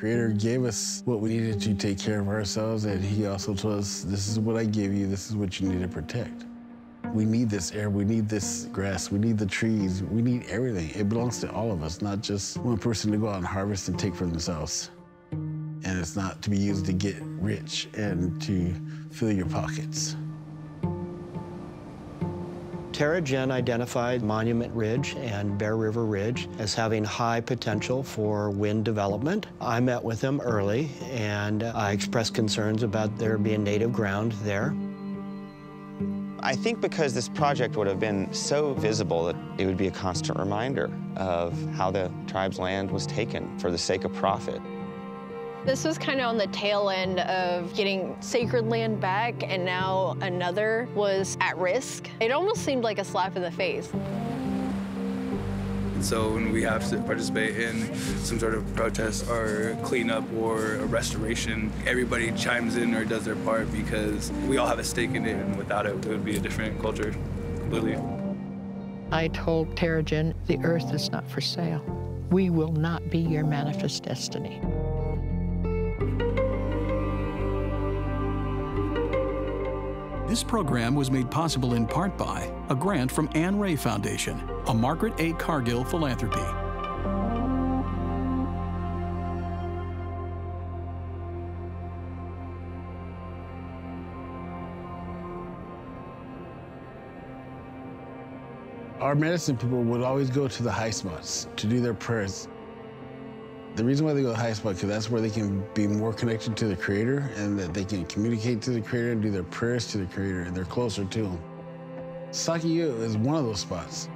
Creator gave us what we needed to take care of ourselves, and He also told us, This is what I give you, this is what you need to protect. We need this air, we need this grass, we need the trees, we need everything. It belongs to all of us, not just one person to go out and harvest and take for themselves. And it's not to be used to get rich and to fill your pockets. Terra-Gen identified Monument Ridge and Bear River Ridge as having high potential for wind development. I met with them early and I expressed concerns about there being native ground there. I think because this project would have been so visible that it would be a constant reminder of how the tribe's land was taken for the sake of profit. This was kind of on the tail end of getting sacred land back, and now another was at risk. It almost seemed like a slap in the face. So when we have to participate in some sort of protest or cleanup or a restoration, everybody chimes in or does their part because we all have a stake in it, and without it, it would be a different culture completely. I told Terra-Gen, the earth is not for sale. We will not be your manifest destiny. This program was made possible in part by a grant from Anne Ray Foundation, a Margaret A. Cargill philanthropy. Our medicine people would always go to the high spots to do their prayers. The reason why they go to high spot, because that's where they can be more connected to the Creator and that they can communicate to the Creator and do their prayers to the Creator, and they're closer to Him. Sakiyu is one of those spots.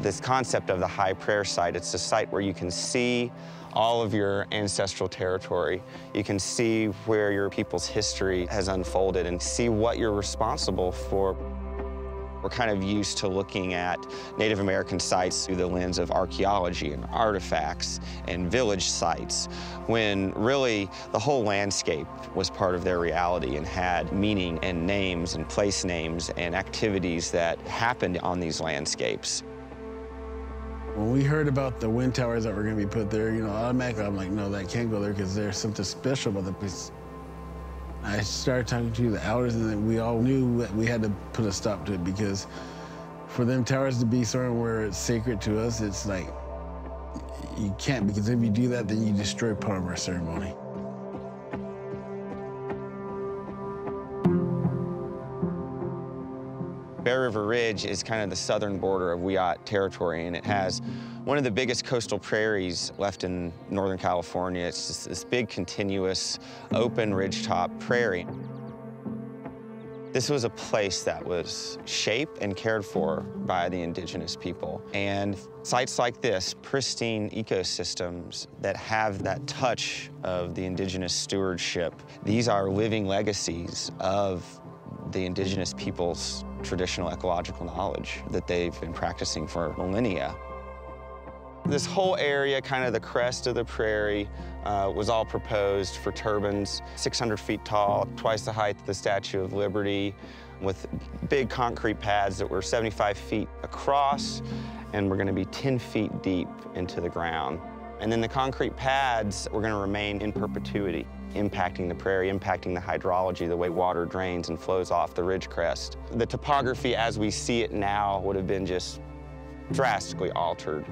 This concept of the high prayer site, it's a site where you can see all of your ancestral territory. You can see where your people's history has unfolded and see what you're responsible for. We're kind of used to looking at Native American sites through the lens of archaeology and artifacts and village sites, when really the whole landscape was part of their reality and had meaning and names and place names and activities that happened on these landscapes. When we heard about the wind towers that were going to be put there, you know, automatically I'm like, no, that can't go there because there's something special about the place. I started talking to the elders, and then we all knew that we had to put a stop to it because for them towers to be somewhere where it's sacred to us, it's like you can't because if you do that, then you destroy part of our ceremony. River Ridge is kind of the southern border of Wiyot territory, and it has one of the biggest coastal prairies left in Northern California. It's this big, continuous, open ridgetop prairie. This was a place that was shaped and cared for by the indigenous people. And sites like this, pristine ecosystems that have that touch of the indigenous stewardship, these are living legacies of the indigenous people's traditional ecological knowledge that they've been practicing for millennia. This whole area, kind of the crest of the prairie, uh, was all proposed for turbines, 600 feet tall, twice the height of the Statue of Liberty, with big concrete pads that were 75 feet across and were going to be 10 feet deep into the ground. And then the concrete pads were going to remain in perpetuity, impacting the prairie, impacting the hydrology, the way water drains and flows off the ridge crest. The topography as we see it now would have been just drastically altered.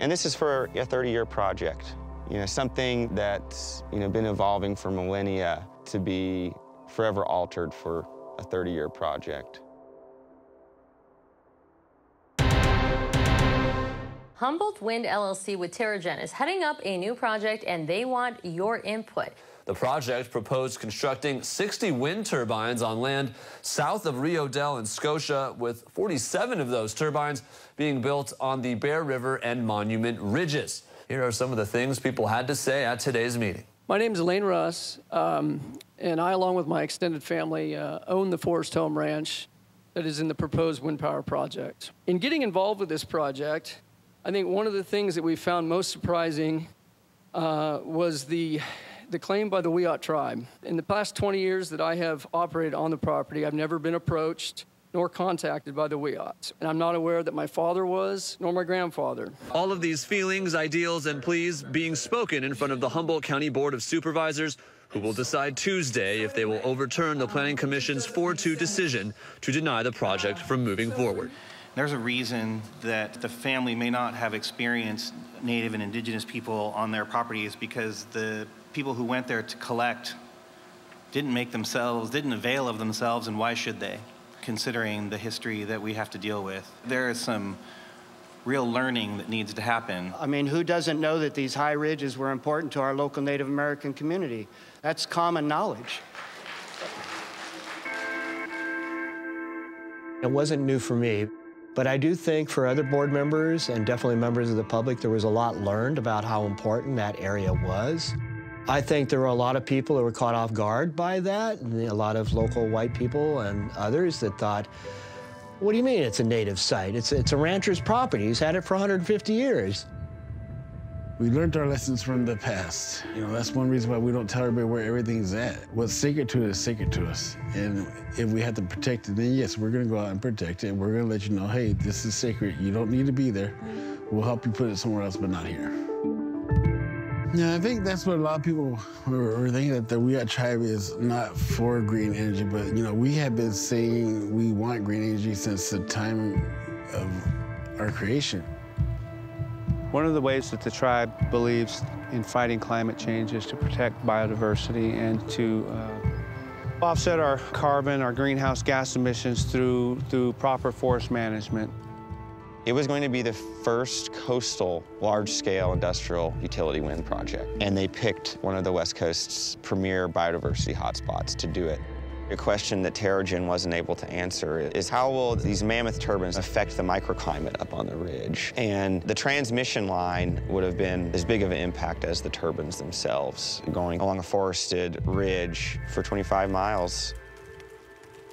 And this is for a 30-year project, you know, something that's, you know, been evolving for millennia to be forever altered for a 30-year project. Humboldt Wind LLC with Terra-Gen is heading up a new project and they want your input. The project proposed constructing 60 wind turbines on land south of Rio Dell in Scotia, with 47 of those turbines being built on the Bear River and Monument Ridges. Here are some of the things people had to say at today's meeting. My name is Elaine Russ, um, and I, along with my extended family, uh, own the Forest Home Ranch that is in the proposed wind power project. In getting involved with this project, I think one of the things that we found most surprising uh, was the the claim by the Wiyot tribe. In the past 20 years that I have operated on the property, I've never been approached nor contacted by the Wiyots. And I'm not aware that my father was, nor my grandfather. All of these feelings, ideals, and pleas being spoken in front of the Humboldt County Board of Supervisors, who will decide Tuesday if they will overturn the Planning Commission's 4 2 decision to deny the project from moving forward. There's a reason that the family may not have experienced Native and Indigenous people on their properties because the people who went there to collect didn't make themselves, didn't avail of themselves, and why should they, considering the history that we have to deal with? There is some real learning that needs to happen. I mean, who doesn't know that these high ridges were important to our local Native American community? That's common knowledge. It wasn't new for me, but I do think for other board members and definitely members of the public, there was a lot learned about how important that area was. I think there were a lot of people who were caught off guard by that, a lot of local white people and others that thought, what do you mean it's a native site? It's, it's a rancher's property. He's had it for 150 years. We learned our lessons from the past. You know, that's one reason why we don't tell everybody where everything's at. What's sacred to us is sacred to us. And if we have to protect it, then yes, we're gonna go out and protect it. And we're gonna let you know, hey, this is sacred. You don't need to be there. We'll help you put it somewhere else, but not here. Yeah, I think that's what a lot of people were, thinking that the Wiyot tribe is not for green energy, but you know, we have been saying we want green energy since the time of our creation. One of the ways that the tribe believes in fighting climate change is to protect biodiversity and to uh, offset our carbon, our greenhouse gas emissions through, through proper forest management. It was going to be the first coastal large-scale industrial utility wind project, and they picked one of the West Coast's premier biodiversity hotspots to do it. A question that Terra-Gen wasn't able to answer is how will these mammoth turbines affect the microclimate up on the ridge? And the transmission line would have been as big of an impact as the turbines themselves, going along a forested ridge for 25 miles.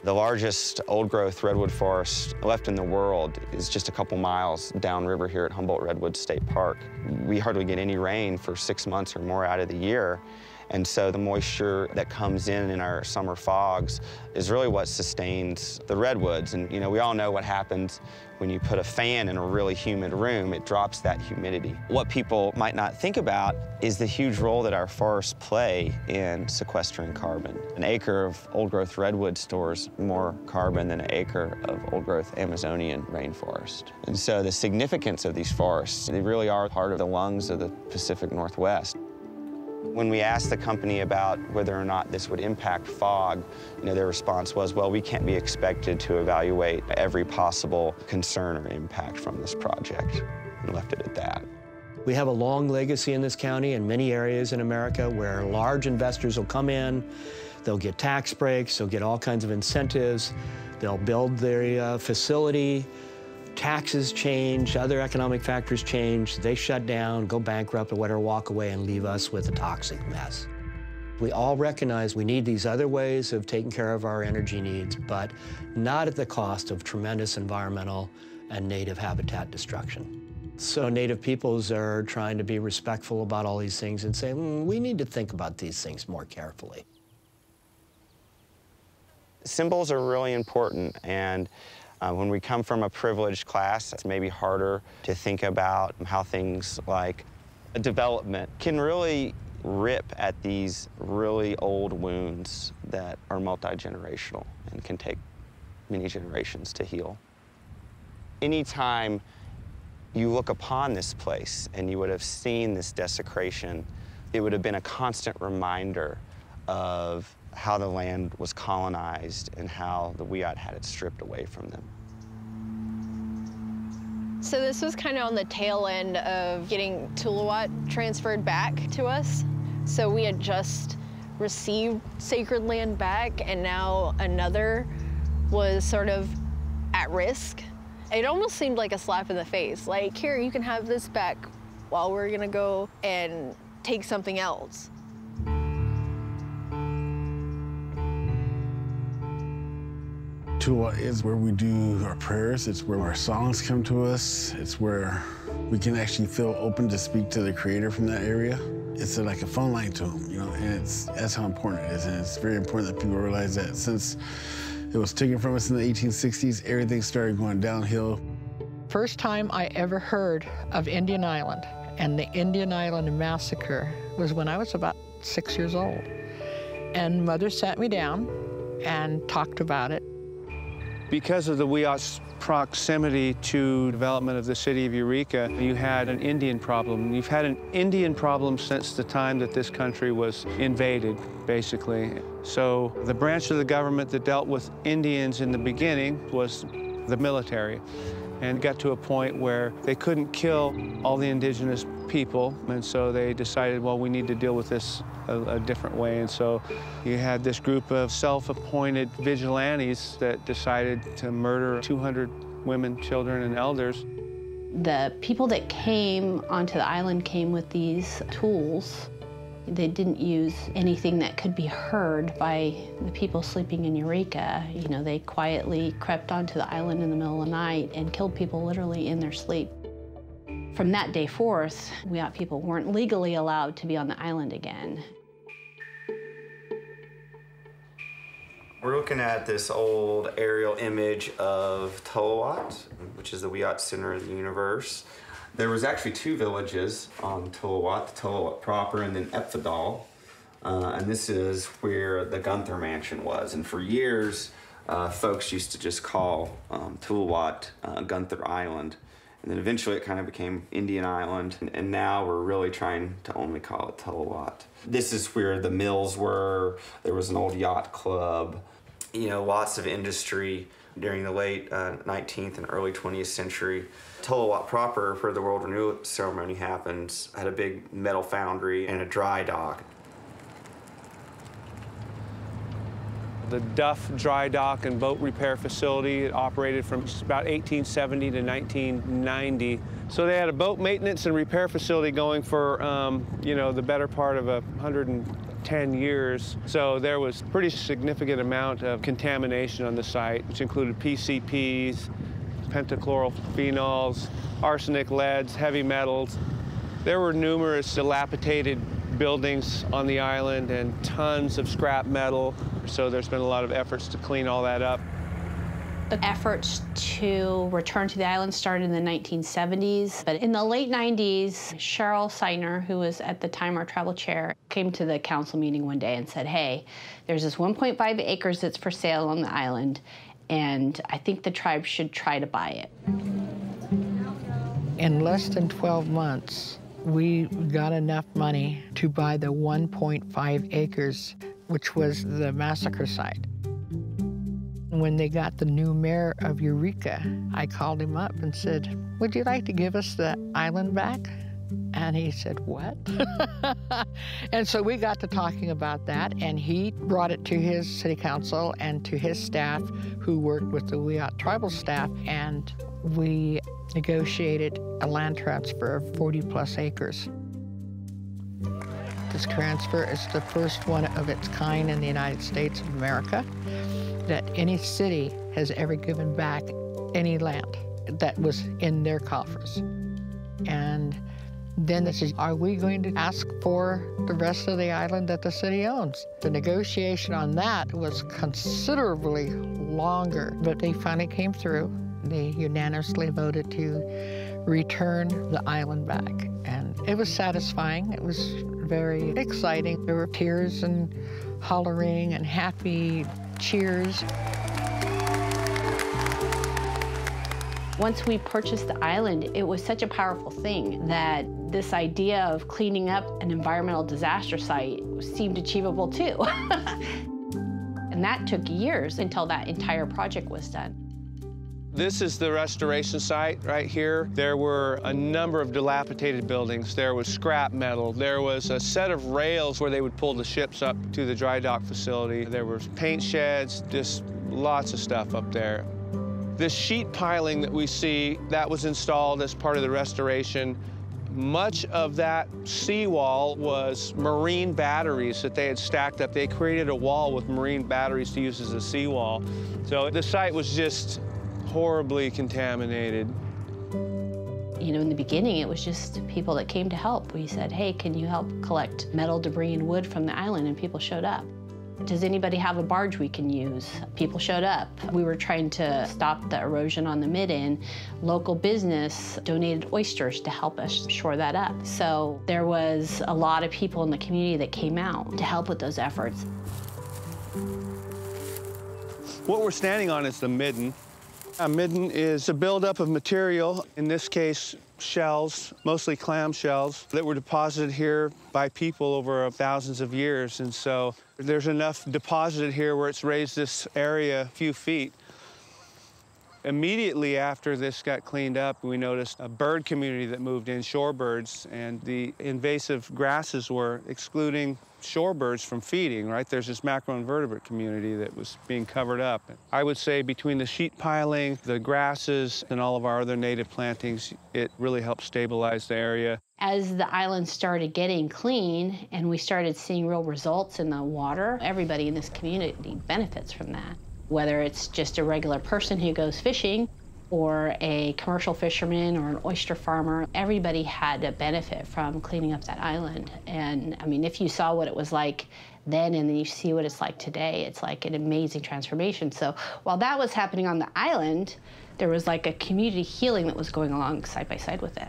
The largest old-growth redwood forest left in the world is just a couple miles downriver here at Humboldt Redwood State Park. We hardly get any rain for six months or more out of the year. And so the moisture that comes in in our summer fogs is really what sustains the redwoods. And you know, we all know what happens when you put a fan in a really humid room, it drops that humidity. What people might not think about is the huge role that our forests play in sequestering carbon. An acre of old-growth redwood stores more carbon than an acre of old-growth Amazonian rainforest. And so the significance of these forests, they really are part of the lungs of the Pacific Northwest. When we asked the company about whether or not this would impact fog, you know, their response was, well, we can't be expected to evaluate every possible concern or impact from this project, and left it at that. We have a long legacy in this county and many areas in America where large investors will come in, they'll get tax breaks, they'll get all kinds of incentives, they'll build their uh, facility, taxes change, other economic factors change, they shut down, go bankrupt or whatever, walk away and leave us with a toxic mess. We all recognize we need these other ways of taking care of our energy needs, but not at the cost of tremendous environmental and native habitat destruction. So native peoples are trying to be respectful about all these things and say, mm, we need to think about these things more carefully. Symbols are really important, and uh, when we come from a privileged class, it's maybe harder to think about how things like development can really rip at these really old wounds that are multi-generational and can take many generations to heal. Anytime you look upon this place and you would have seen this desecration, it would have been a constant reminder of how the land was colonized and how the Wiyot had it stripped away from them. So this was kind of on the tail end of getting Tuluwat transferred back to us. So we had just received sacred land back and now another was sort of at risk. It almost seemed like a slap in the face. Like, here, you can have this back while we're gonna go and take something else. Tuluwat is where we do our prayers. It's where our songs come to us. It's where we can actually feel open to speak to the creator from that area. It's like a phone line to him, you know, and it's that's how important it is. And it's very important that people realize that since It was taken from us in the 1860s. Everything started going downhill. First time I ever heard of Indian Island and the Indian Island massacre was when I was about six years old. And mother sat me down and talked about it. Because of the Wiyot's proximity to development of the city of Eureka, you had an Indian problem. You've had an Indian problem since the time that this country was invaded, basically. So the branch of the government that dealt with Indians in the beginning was the military and got to a point where they couldn't kill all the indigenous people, and so they decided, well, we need to deal with this a, a different way. And so you had this group of self-appointed vigilantes that decided to murder 200 women, children, and elders. The people that came onto the island came with these tools they didn't use anything that could be heard by the people sleeping in Eureka. You know, they quietly crept onto the island in the middle of the night and killed people literally in their sleep. From that day forth, Wiyot people weren't legally allowed to be on the island again. We're looking at this old aerial image of Tuluwat, which is the Wiyot center of the universe. There was actually two villages on Tuluwat, Tuluwat proper, and then Epfadal. Uh, and this is where the Gunther Mansion was. And for years, uh, folks used to just call um, uh, Gunther Island. And then eventually it kind of became Indian Island. And, and now we're really trying to only call it Tuluwat. This is where the mills were. There was an old yacht club. You know, lots of industry during the late uh, 19th and early 20th century. Tuluwat proper, where the World Renewal ceremony happens, had a big metal foundry and a dry dock. The Duff Dry Dock and Boat Repair Facility it operated from about 1870 to 1990. So they had a boat maintenance and repair facility going for, um, you know, the better part of a 110 years. So there was pretty significant amount of contamination on the site, which included PCPs, pentachlorophenols, arsenic, leads, heavy metals. There were numerous dilapidated buildings on the island and tons of scrap metal. So there's been a lot of efforts to clean all that up. The efforts to return to the island started in the 1970s, but in the late 90s, Cheryl Seidner, who was at the time our travel chair, came to the council meeting one day and said, hey, there's this 1.5 acres that's for sale on the island, and I think the tribe should try to buy it. In less than 12 months, we got enough money to buy the 1.5 acres, which was the massacre site. When they got the new mayor of Eureka, I called him up and said, Would you like to give us the island back? And he said, What? and so we got to talking about that, and he brought it to his city council and to his staff who worked with the Wiyot tribal staff, and we negotiated a land transfer of 40 plus acres. This transfer is the first one of its kind in the United States of America that any city has ever given back any land that was in their coffers. And then this is, are we going to ask for the rest of the island that the city owns? The negotiation on that was considerably longer, but they finally came through. They unanimously voted to return the island back. And it was satisfying. It was very exciting. There were tears and hollering and happy cheers. Once we purchased the island, it was such a powerful thing that this idea of cleaning up an environmental disaster site seemed achievable too. and that took years until that entire project was done. This is the restoration site right here. There were a number of dilapidated buildings. There was scrap metal. There was a set of rails where they would pull the ships up to the dry dock facility. There was paint sheds, just lots of stuff up there. This sheet piling that we see, that was installed as part of the restoration. Much of that seawall was marine batteries that they had stacked up. They created a wall with marine batteries to use as a seawall. So the site was just horribly contaminated. You know, in the beginning, it was just people that came to help. We said, hey, can you help collect metal debris and wood from the island? And people showed up. Does anybody have a barge we can use? People showed up. We were trying to stop the erosion on the midden. Local business donated oysters to help us shore that up. So there was a lot of people in the community that came out to help with those efforts. What we're standing on is the midden. A midden is a buildup of material, in this case, shells, mostly clam shells, that were deposited here by people over uh, thousands of years. And so there's enough deposited here where it's raised this area a few feet. Immediately after this got cleaned up, we noticed a bird community that moved in, shorebirds, and the invasive grasses were excluding shorebirds from feeding, right? There's this macroinvertebrate community that was being covered up. I would say between the sheet piling, the grasses, and all of our other native plantings, it really helped stabilize the area. As the island started getting clean and we started seeing real results in the water, everybody in this community benefits from that. Whether it's just a regular person who goes fishing or a commercial fisherman or an oyster farmer, everybody had a benefit from cleaning up that island. And I mean, if you saw what it was like then and then you see what it's like today, it's like an amazing transformation. So while that was happening on the island, there was like a community healing that was going along side by side with it.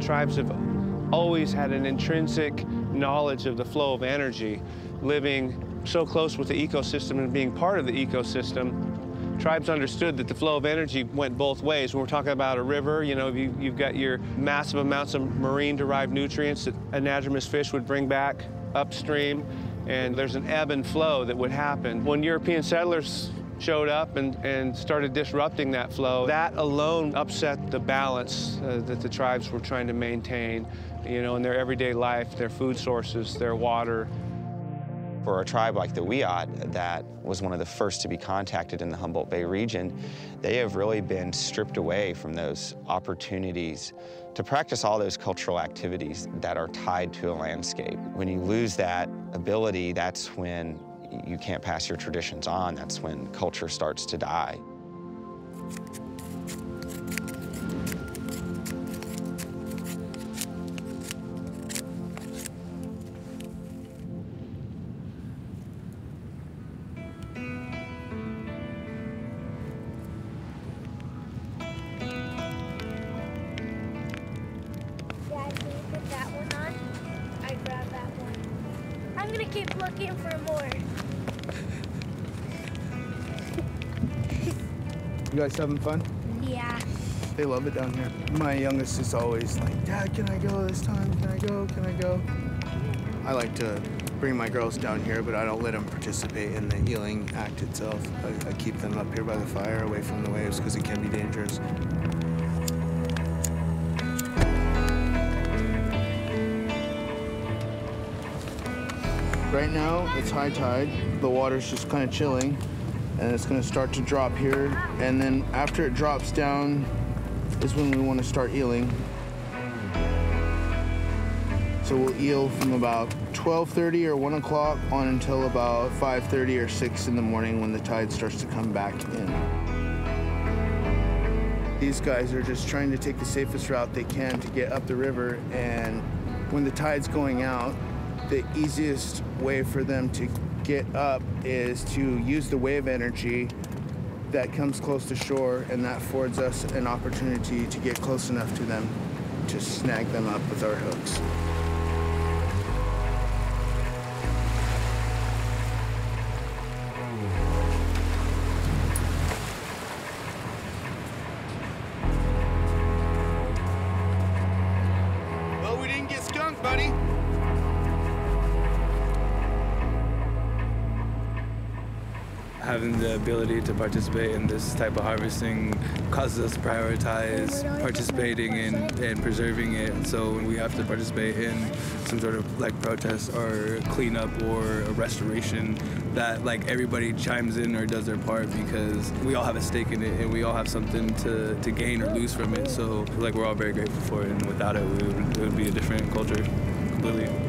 Tribes have always had an intrinsic knowledge of the flow of energy, living so close with the ecosystem and being part of the ecosystem. Tribes understood that the flow of energy went both ways. When we're talking about a river, you know, you, have got your massive amounts of marine-derived nutrients that anadromous fish would bring back upstream, and there's an ebb and flow that would happen. When European settlers showed up and, and started disrupting that flow, that alone upset the balance uh, that the tribes were trying to maintain, you know, in their everyday life, their food sources, their water. For a tribe like the Wiyot that was one of the first to be contacted in the Humboldt Bay region, they have really been stripped away from those opportunities to practice all those cultural activities that are tied to a landscape. When you lose that ability, that's when you can't pass your traditions on. That's when culture starts to die. I'm gonna keep looking for more. You guys having fun? Yeah. They love it down here. My youngest is always like, Dad, can I go this time? Can I go? Can I go? I like to bring my girls down here, but I don't let them participate in the healing act itself. I, I keep them up here by the fire, away from the waves, because it can be dangerous. Right now, it's high tide. The water's just kind of chilling and it's gonna start to drop here. And then after it drops down is when we wanna start eeling. So we'll eel from about 12.30 or 1 o'clock on until about 5.30 or 6 in the morning when the tide starts to come back in. These guys are just trying to take the safest route they can to get up the river and when the tide's going out, the easiest way for them to get up is to use the wave energy that comes close to shore, and that affords us an opportunity to get close enough to them to snag them up with our hooks. Having the ability to participate in this type of harvesting causes us to prioritize participating in and preserving it. So when we have to participate in some sort of like protest or cleanup or a restoration that like everybody chimes in or does their part because we all have a stake in it and we all have something to, to gain or lose from it. So like we're all very grateful for it and without it, it would, it would be a different culture completely.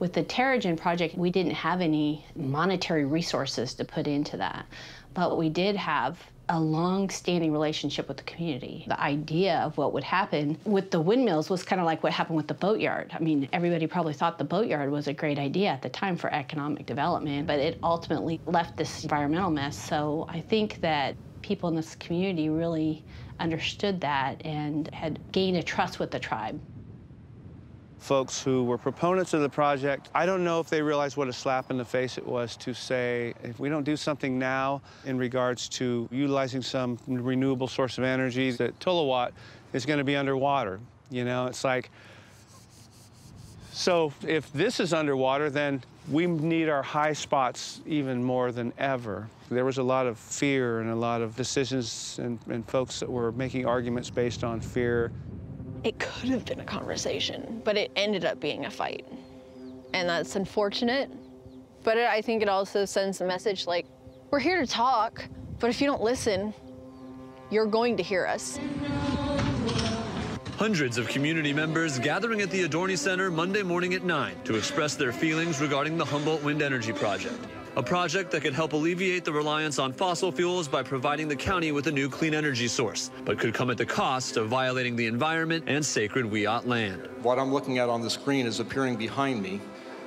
With the Terra-Gen project, we didn't have any monetary resources to put into that, but we did have a long-standing relationship with the community. The idea of what would happen with the windmills was kind of like what happened with the boatyard. I mean, everybody probably thought the boatyard was a great idea at the time for economic development, but it ultimately left this environmental mess. So I think that people in this community really understood that and had gained a trust with the tribe folks who were proponents of the project, I don't know if they realized what a slap in the face it was to say, if we don't do something now in regards to utilizing some renewable source of energy, that Tuluwat is going to be underwater. You know, it's like, so if this is underwater, then we need our high spots even more than ever. There was a lot of fear and a lot of decisions and, and folks that were making arguments based on fear. It could have been a conversation, but it ended up being a fight. And that's unfortunate. But it, I think it also sends a message like, we're here to talk, but if you don't listen, you're going to hear us. Hundreds of community members gathering at the Adorni Center Monday morning at 9 to express their feelings regarding the Humboldt Wind Energy Project a project that could help alleviate the reliance on fossil fuels by providing the county with a new clean energy source, but could come at the cost of violating the environment and sacred Wiyot land. What I'm looking at on the screen is appearing behind me.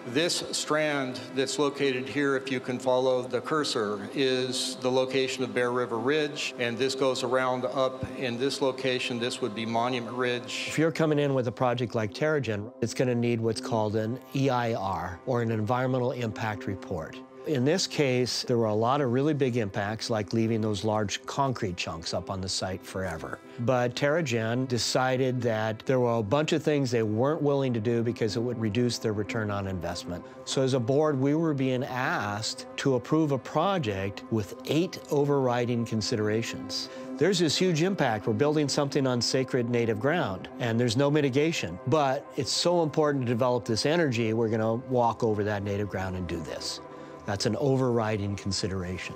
This strand that's located here, if you can follow the cursor, is the location of Bear River Ridge, and this goes around up in this location. This would be Monument Ridge. If you're coming in with a project like Terra-Gen, it's going to need what's called an EIR, or an Environmental Impact Report. In this case, there were a lot of really big impacts, like leaving those large concrete chunks up on the site forever. But Terra-Gen decided that there were a bunch of things they weren't willing to do because it would reduce their return on investment. So as a board, we were being asked to approve a project with eight overriding considerations. There's this huge impact. We're building something on sacred native ground, and there's no mitigation. But it's so important to develop this energy, we're going to walk over that native ground and do this. That's an overriding consideration.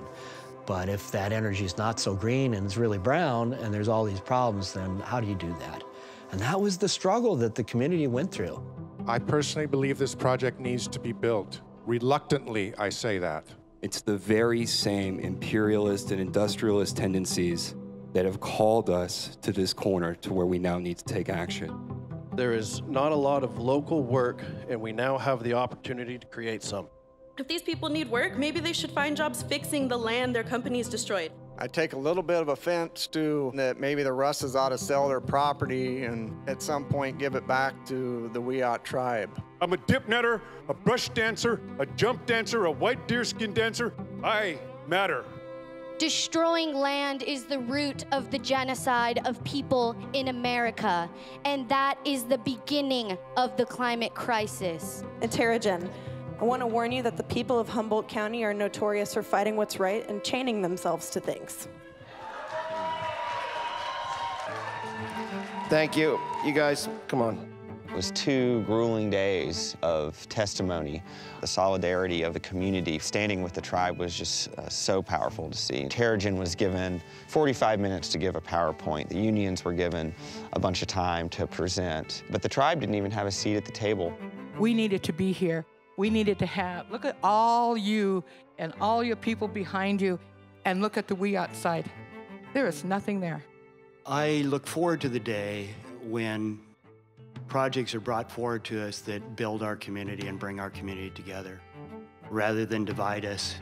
But if that energy is not so green and it's really brown and there's all these problems, then how do you do that? And that was the struggle that the community went through. I personally believe this project needs to be built. Reluctantly, I say that. It's the very same imperialist and industrialist tendencies that have called us to this corner to where we now need to take action. There is not a lot of local work, and we now have the opportunity to create some. If these people need work, maybe they should find jobs fixing the land their companies destroyed. I take a little bit of offense to that maybe the Russes ought to sell their property and at some point give it back to the Wiyot tribe. I'm a dip netter, a brush dancer, a jump dancer, a white deerskin dancer. I matter. Destroying land is the root of the genocide of people in America, and that is the beginning of the climate crisis. And Terra-Gen, I want to warn you that the people of Humboldt County are notorious for fighting what's right and chaining themselves to things. Thank you. You guys, come on. It was two grueling days of testimony. The solidarity of the community standing with the tribe was just uh, so powerful to see. Terra-Gen was given 45 minutes to give a PowerPoint. The unions were given a bunch of time to present, but the tribe didn't even have a seat at the table. We needed to be here we needed to have. Look at all you and all your people behind you, and look at the we outside. There is nothing there. I look forward to the day when projects are brought forward to us that build our community and bring our community together rather than divide us.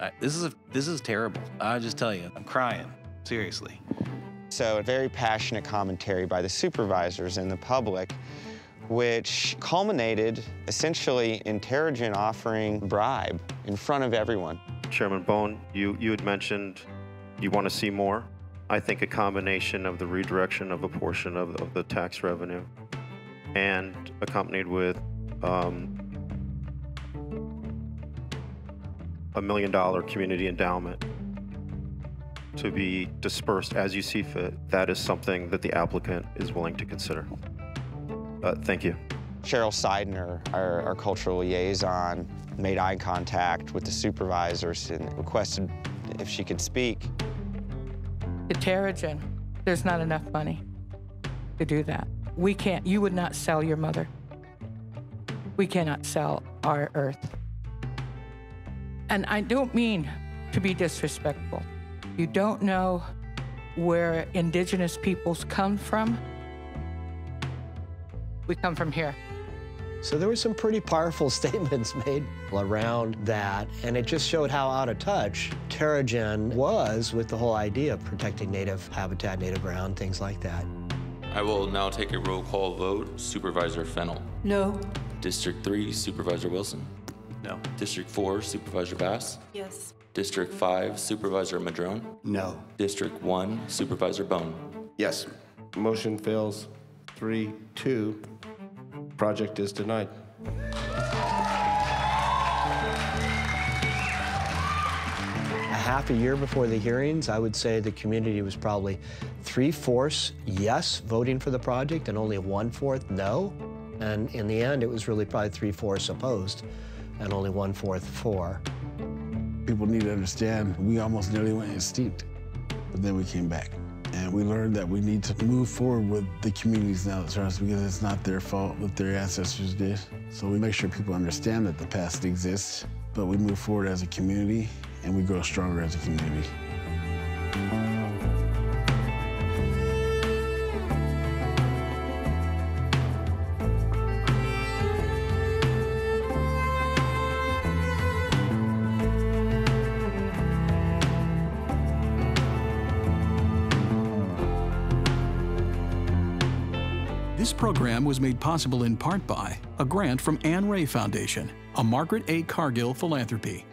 Uh, this is a, this is terrible. I just tell you, I'm crying seriously. So a very passionate commentary by the supervisors and the public which culminated essentially in Terra-Gen offering bribe in front of everyone. Chairman Bohn, you, you had mentioned you want to see more. I think a combination of the redirection of a portion of, of the tax revenue and accompanied with um, a million dollar community endowment to be dispersed as you see fit, that is something that the applicant is willing to consider. Uh, thank you. Cheryl Seidner, our, our, cultural liaison, made eye contact with the supervisors and requested if she could speak. The Terra-Gen, there's not enough money to do that. We can't, you would not sell your mother. we cannot sell our earth. And I don't mean to be disrespectful. You don't know where indigenous peoples come from. We come from here. So there were some pretty powerful statements made around that, and it just showed how out of touch Terra-Gen was with the whole idea of protecting native habitat, native ground, things like that. I will now take a roll call vote. Supervisor Fennell. No. District 3, Supervisor Wilson. No. District 4, Supervisor Bass. Yes. District 5, Supervisor Madrone. No. District 1, Supervisor Bohn. Yes. Motion fails. Three, two. Project is denied. A half a year before the hearings, I would say the community was probably three-fourths yes voting for the project and only one-fourth no. And in the end, it was really probably three-fourths opposed and only one-fourth for. People need to understand we almost nearly went extinct, but then we came back. And we learned that we need to move forward with the communities now that surround us because it's not their fault what their ancestors did. So we make sure people understand that the past exists, but we move forward as a community and we grow stronger as a community. Was made possible in part by a grant from Anne Ray Foundation, a Margaret A. Cargill philanthropy,